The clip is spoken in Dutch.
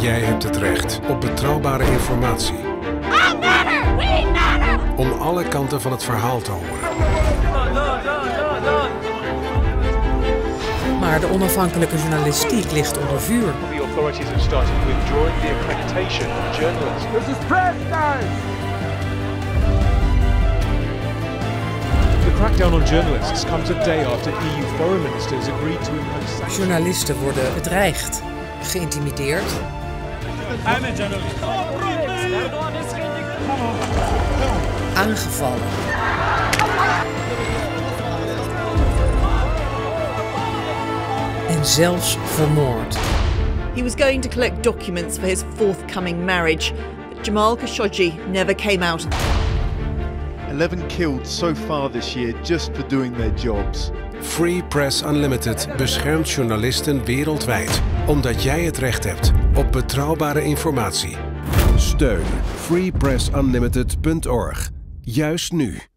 Jij hebt het recht op betrouwbare informatie. Om alle kanten van het verhaal te horen. Maar de onafhankelijke journalistiek ligt onder vuur. The authorities have started withdrawing the accreditation of journalists. This is press time! The crackdown on journalists comes a day after EU foreign ministers agreed to impose sanctions. Journalisten worden bedreigd, geïntimideerd aangevallen. En zelfs vermoord. He was going to collect documents for his forthcoming marriage, but Jamal Khashoggi never came out. 11 killed so far this year just for doing their jobs. Free Press Unlimited beschermt journalisten wereldwijd. Omdat jij het recht hebt op betrouwbare informatie. Steun freepressunlimited.org. Juist nu.